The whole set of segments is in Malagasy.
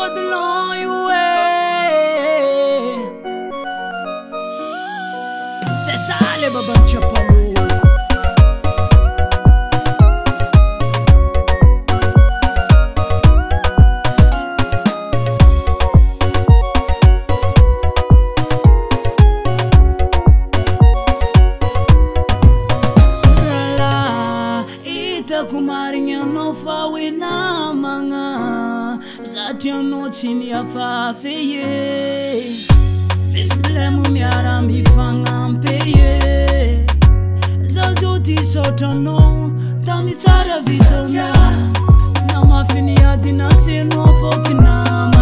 od long way C'est ça les babas anao fahoenamagna zatrianao tsy niafafee misy blamo miara mifanampee za zao ti satranao tamitsara vizanya na mafyni adina seno fakinama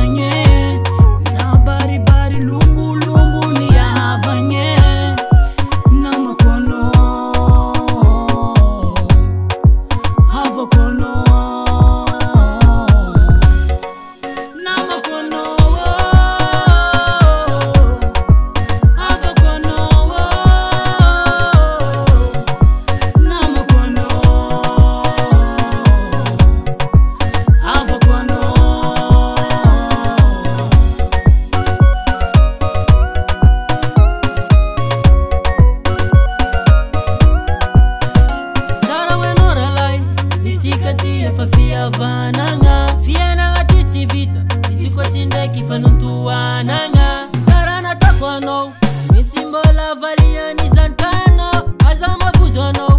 ty efa fiavanagna fianana aty tsy vita izykoatsy ndraiky fanontohanagna tsarana tako anao mitsy mbola valiany izanytana aza mabozo anao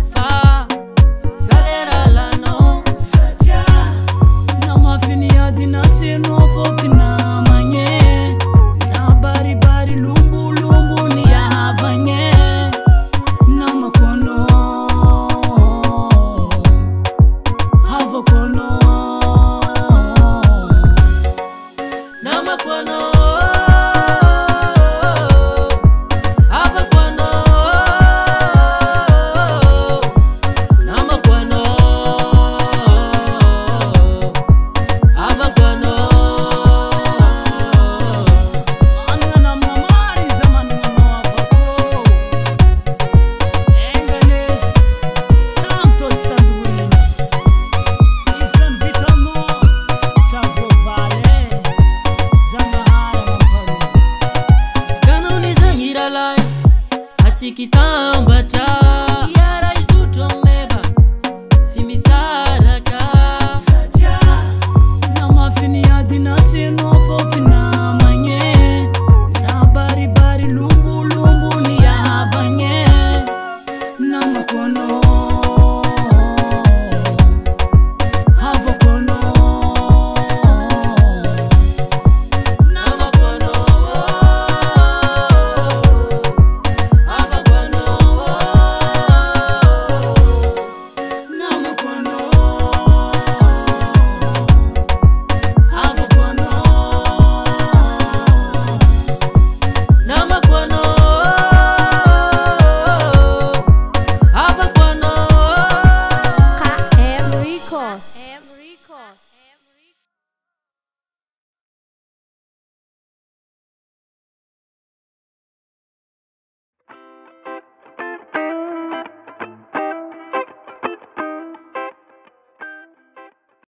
mama kono kitambatra iara izutro amera simizaraka na mafiniadinasinofopi